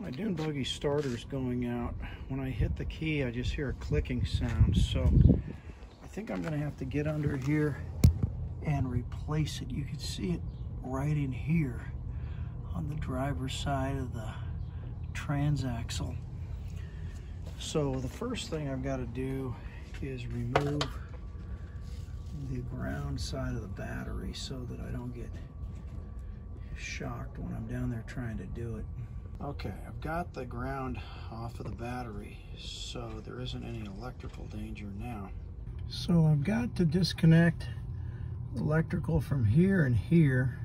My dune buggy starter's going out. When I hit the key, I just hear a clicking sound. So I think I'm gonna have to get under here and replace it. You can see it right in here on the driver's side of the transaxle. So the first thing I've got to do is remove the ground side of the battery so that I don't get shocked when I'm down there trying to do it. Okay, I've got the ground off of the battery so there isn't any electrical danger now. So I've got to disconnect electrical from here and here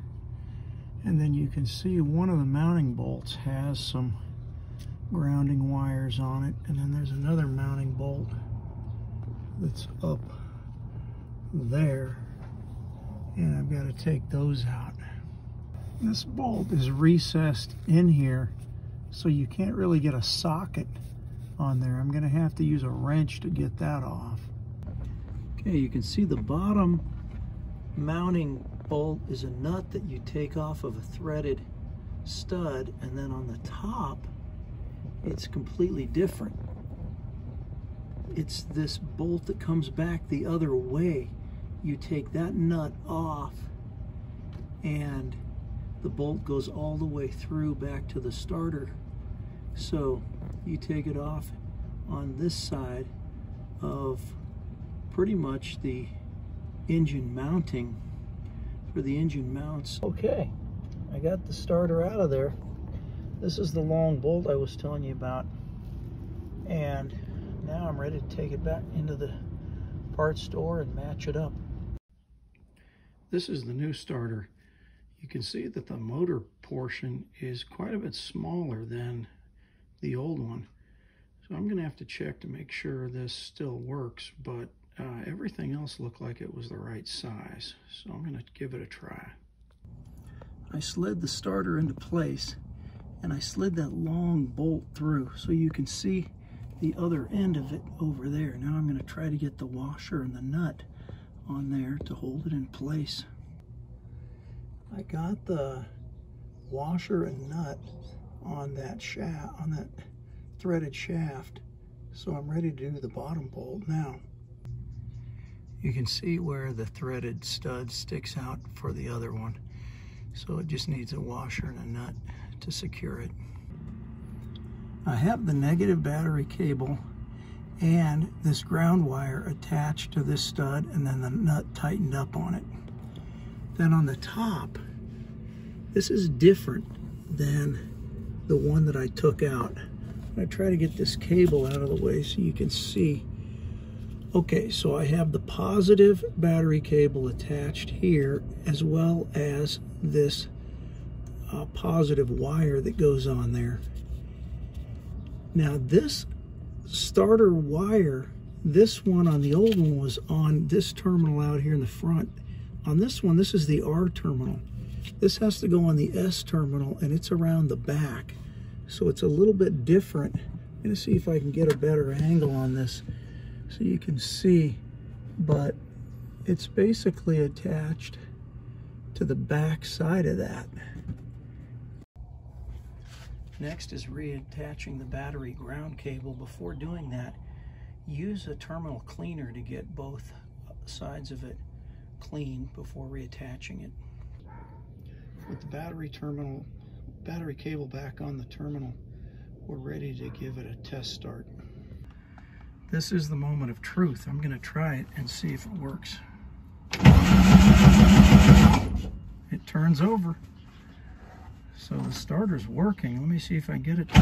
and then you can see one of the mounting bolts has some grounding wires on it and then there's another mounting bolt that's up there and I've got to take those out. This bolt is recessed in here so you can't really get a socket on there. I'm going to have to use a wrench to get that off. Okay, you can see the bottom mounting bolt is a nut that you take off of a threaded stud and then on the top it's completely different. It's this bolt that comes back the other way. You take that nut off and the bolt goes all the way through back to the starter. So you take it off on this side of pretty much the engine mounting for the engine mounts. Okay, I got the starter out of there. This is the long bolt I was telling you about. And now I'm ready to take it back into the parts store and match it up. This is the new starter. You can see that the motor portion is quite a bit smaller than the old one. So I'm going to have to check to make sure this still works, but uh, everything else looked like it was the right size. So I'm going to give it a try. I slid the starter into place and I slid that long bolt through so you can see the other end of it over there. Now I'm going to try to get the washer and the nut on there to hold it in place. I got the washer and nut on that shaft, on that threaded shaft, so I'm ready to do the bottom bolt now. You can see where the threaded stud sticks out for the other one. So it just needs a washer and a nut to secure it. I have the negative battery cable and this ground wire attached to this stud and then the nut tightened up on it. Then on the top, this is different than the one that I took out. I try to get this cable out of the way so you can see. Okay, so I have the positive battery cable attached here as well as this uh, positive wire that goes on there. Now this starter wire, this one on the old one was on this terminal out here in the front. On this one, this is the R terminal. This has to go on the S terminal and it's around the back. So it's a little bit different. I'm gonna see if I can get a better angle on this so you can see, but it's basically attached to the back side of that. Next is reattaching the battery ground cable. Before doing that, use a terminal cleaner to get both sides of it clean before reattaching it. With the battery terminal, battery cable back on the terminal, we're ready to give it a test start. This is the moment of truth. I'm gonna try it and see if it works. It turns over. So the starter's working. Let me see if I get it to